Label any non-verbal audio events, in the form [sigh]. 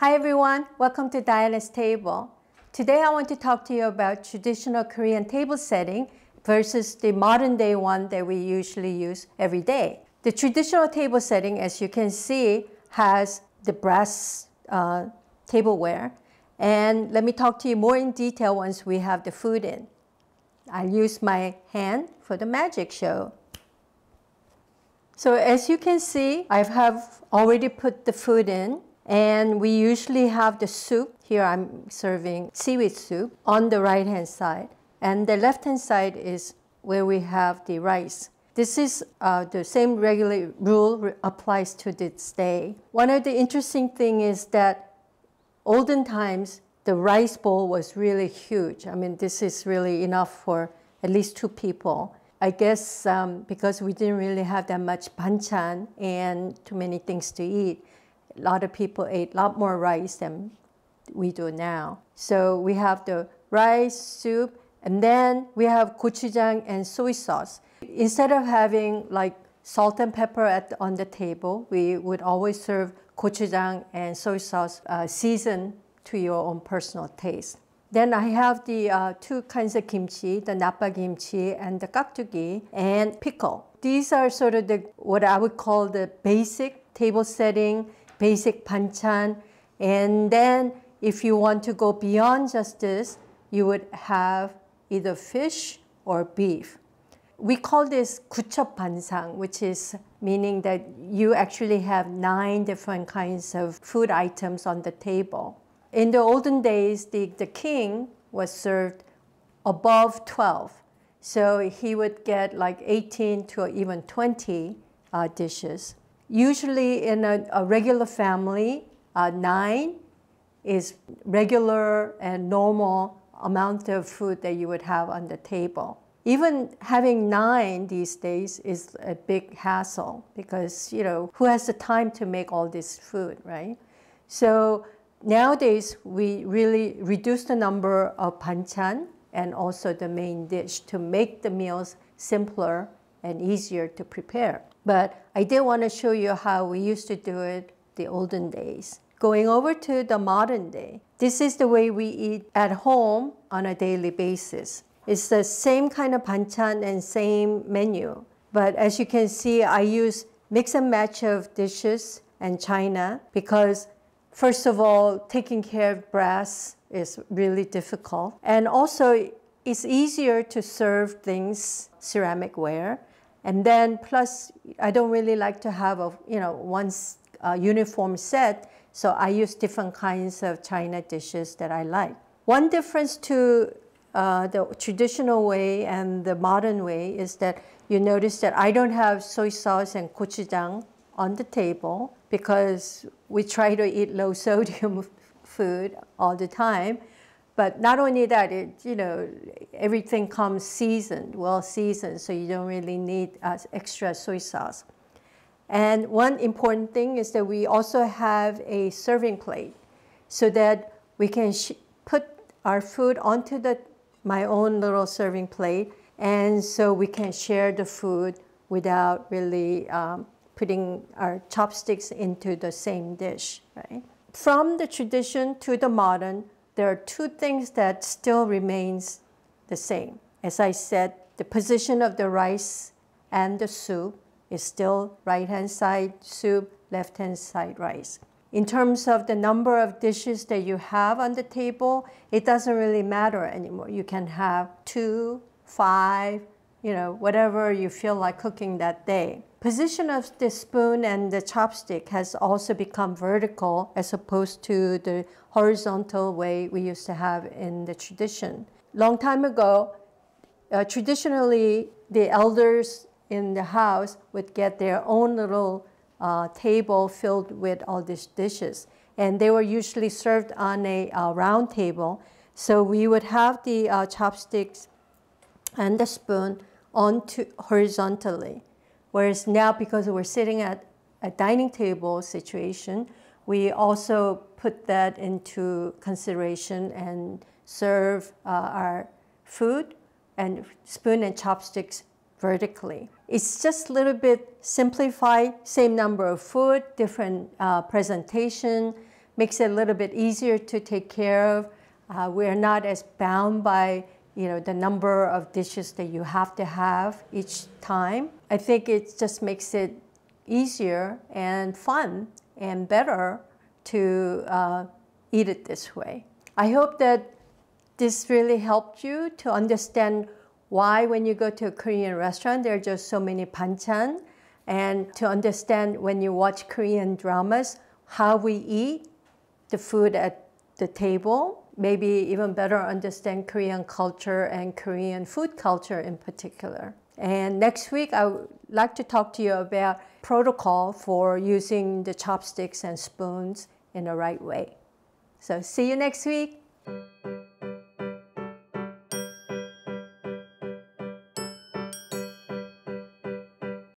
Hi everyone, welcome to Diana's Table. Today I want to talk to you about traditional Korean table setting versus the modern day one that we usually use every day. The traditional table setting, as you can see, has the brass uh, tableware. And let me talk to you more in detail once we have the food in. I'll use my hand for the magic show. So as you can see, I have already put the food in and we usually have the soup. Here I'm serving seaweed soup on the right hand side. And the left hand side is where we have the rice. This is uh, the same regular rule applies to this day. One of the interesting thing is that olden times, the rice bowl was really huge. I mean, this is really enough for at least two people. I guess um, because we didn't really have that much banchan and too many things to eat, a lot of people ate a lot more rice than we do now. So we have the rice, soup, and then we have gochujang and soy sauce. Instead of having like salt and pepper at, on the table, we would always serve gochujang and soy sauce uh, seasoned to your own personal taste. Then I have the uh, two kinds of kimchi, the napa kimchi and the kaktugi, and pickle. These are sort of the what I would call the basic table setting, basic banchan. And then if you want to go beyond just this, you would have either fish or beef. We call this kuchop bansang, which is meaning that you actually have nine different kinds of food items on the table. In the olden days, the, the king was served above 12. So he would get like 18 to even 20 uh, dishes. Usually in a, a regular family, uh, nine is regular and normal amount of food that you would have on the table. Even having nine these days is a big hassle because, you know, who has the time to make all this food, right? So nowadays, we really reduce the number of banchan and also the main dish to make the meals simpler and easier to prepare. But I did want to show you how we used to do it the olden days. Going over to the modern day, this is the way we eat at home on a daily basis. It's the same kind of banchan and same menu. But as you can see, I use mix and match of dishes and china because First of all, taking care of brass is really difficult. And also, it's easier to serve things ceramic ware. And then plus, I don't really like to have a, you know, one uh, uniform set. So I use different kinds of china dishes that I like. One difference to uh, the traditional way and the modern way is that you notice that I don't have soy sauce and gochujang on the table because we try to eat low [laughs] sodium food all the time. But not only that, it, you know, everything comes seasoned, well seasoned, so you don't really need uh, extra soy sauce. And one important thing is that we also have a serving plate so that we can put our food onto the, my own little serving plate and so we can share the food without really um, putting our chopsticks into the same dish, right? From the tradition to the modern, there are two things that still remains the same. As I said, the position of the rice and the soup is still right-hand side soup, left-hand side rice. In terms of the number of dishes that you have on the table, it doesn't really matter anymore. You can have two, five, you know, whatever you feel like cooking that day. Position of the spoon and the chopstick has also become vertical as opposed to the horizontal way we used to have in the tradition. Long time ago, uh, traditionally, the elders in the house would get their own little uh, table filled with all these dishes. And they were usually served on a uh, round table. So we would have the uh, chopsticks and the spoon onto horizontally. Whereas now, because we're sitting at a dining table situation, we also put that into consideration and serve uh, our food and spoon and chopsticks vertically. It's just a little bit simplified, same number of food, different uh, presentation, makes it a little bit easier to take care of. Uh, we're not as bound by you know the number of dishes that you have to have each time. I think it just makes it easier and fun and better to uh, eat it this way. I hope that this really helped you to understand why when you go to a Korean restaurant there are just so many banchan and to understand when you watch Korean dramas how we eat the food at the table, maybe even better understand Korean culture and Korean food culture in particular. And next week, I would like to talk to you about protocol for using the chopsticks and spoons in the right way. So see you next week.